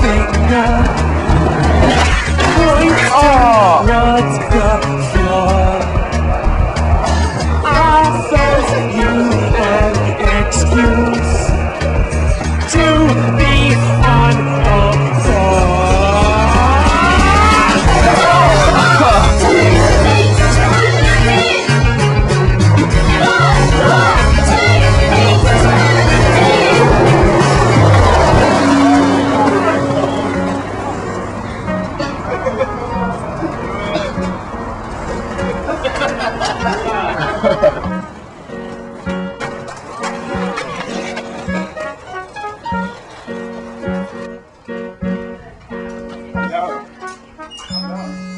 finger. Point. Música